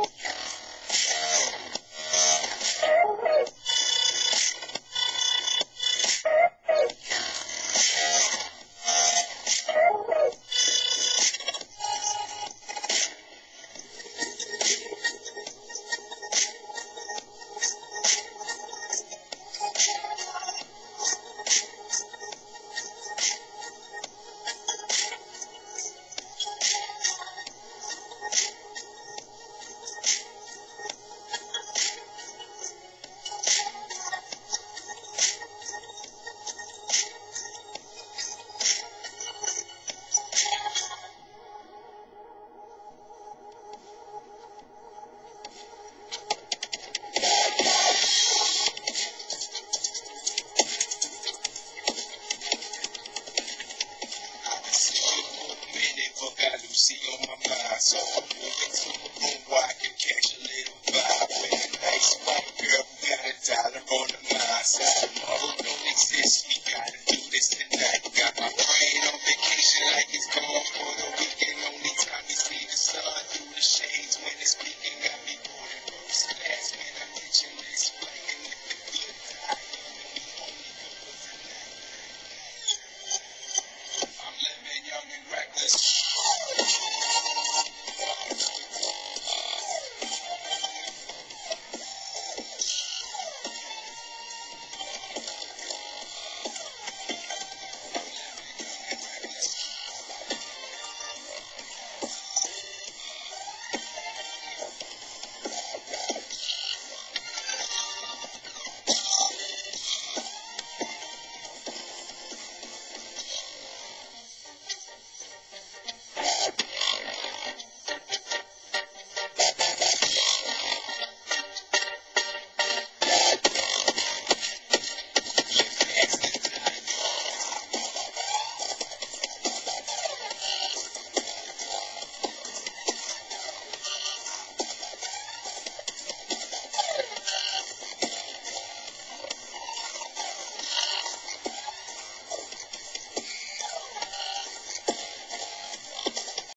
Yeah.